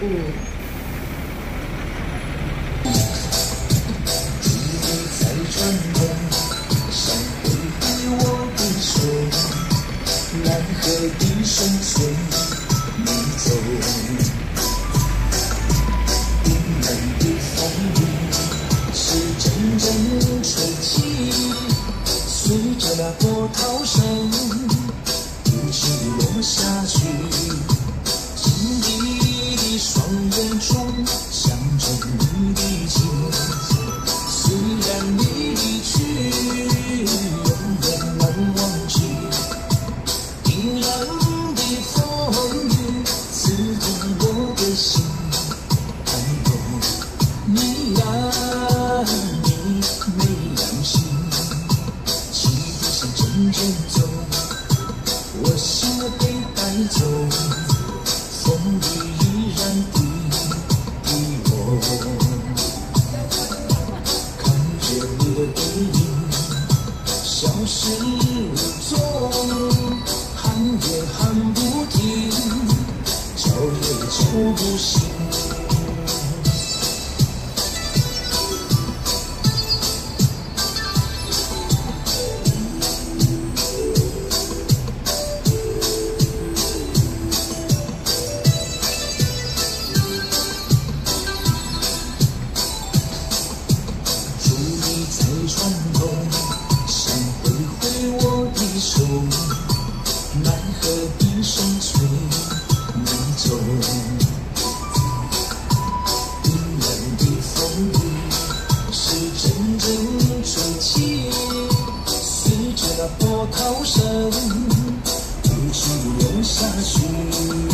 Mm. 走，风雨依然滴滴落，看着你的背影消失无踪，喊也喊不停，叫也叫不醒。涛声依旧涌下去。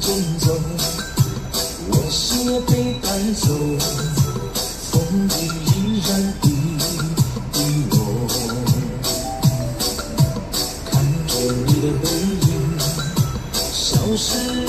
真走我心也被带走风雨依然滴滴落看着你的背影消失。